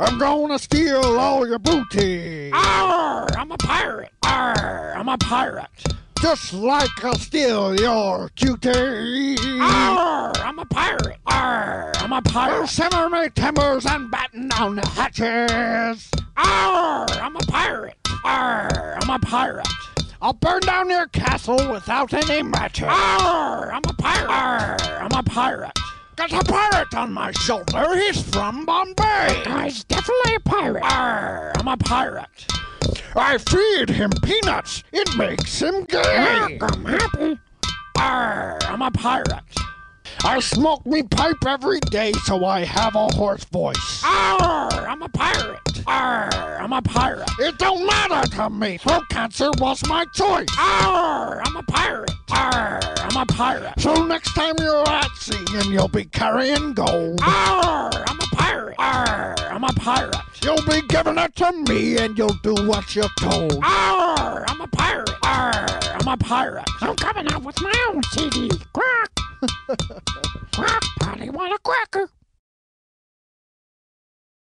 I'm gonna steal all your booty. Arr, I'm a pirate. Arr, I'm a pirate. Just like I'll steal your cutie. Arr, I'm a pirate. Arr, I'm a I'll pirate. Oh, simmer my timbers and batten down the hatches. Arr, I'm a pirate. Arr, I'm a pirate. I'll burn down your castle without any matches. Arr, I'm a pirate. Arr, I'm a pirate. Got a pirate on my shoulder. He's from Bombay. He's definitely a pirate. Arr, I'm a pirate. I feed him peanuts. It makes him gay. I'm happy. Arr, I'm a pirate. I smoke me pipe every day, so I have a hoarse voice. Arr, I'm a pirate. Arr, I'm a pirate. It don't matter to me. Throat cancer was my choice. Arr, I'm a pirate. A pirate. So next time you're at sea and you'll be carrying gold, Arr, I'm a pirate. Arr, I'm a pirate. you'll be giving it to me and you'll do what you're told. Arr, I'm a pirate. Arr, I'm a pirate. I'm coming out with my own CD. Quack. Quack, Polly want a cracker.